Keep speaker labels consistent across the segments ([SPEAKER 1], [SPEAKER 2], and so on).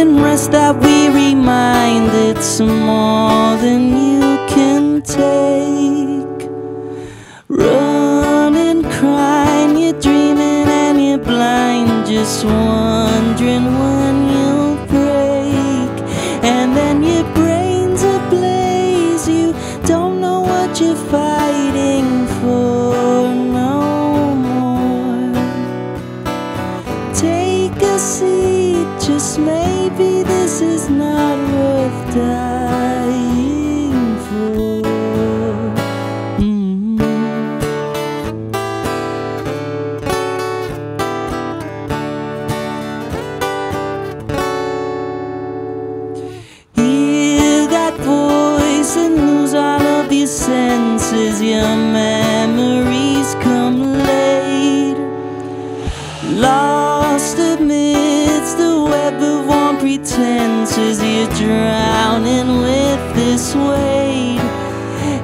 [SPEAKER 1] and rest that weary mind. It's more than you can take. Running, crying, you're dreaming and you're blind, just wondering when you'll break. And then your brain's ablaze, you don't know what you're fighting maybe this is not worth dying for. Mm. You got poison, lose all of your senses, your memories pretenses, you're drowning with this weight.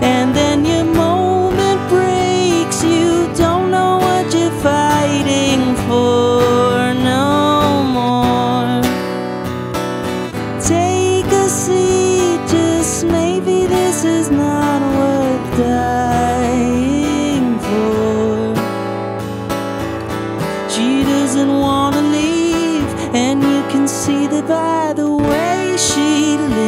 [SPEAKER 1] And then your moment breaks, you don't know what you're fighting for no more. Take a seat, just maybe this is not worth dying for. She doesn't wanna leave, and see that by the way she lingers.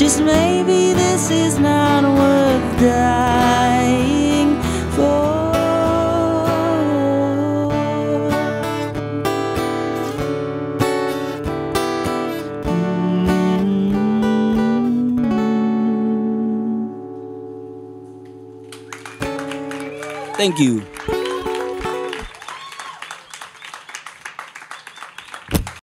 [SPEAKER 1] Just maybe this is not worth dying for. Mm.